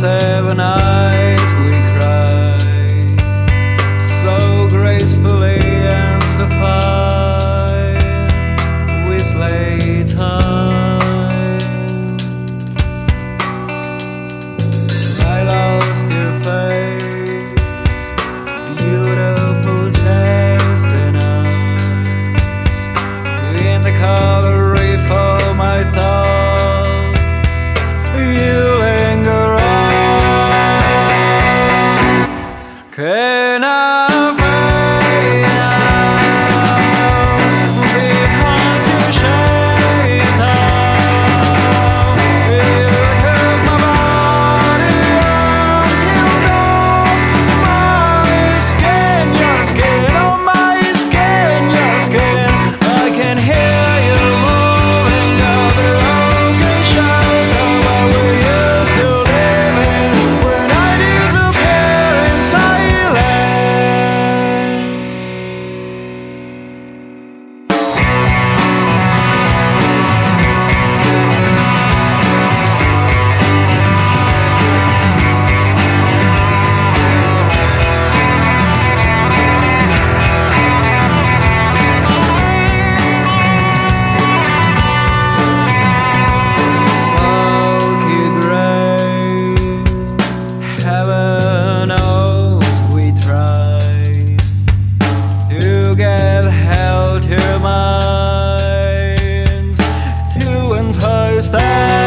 Seven eyes. final. stay.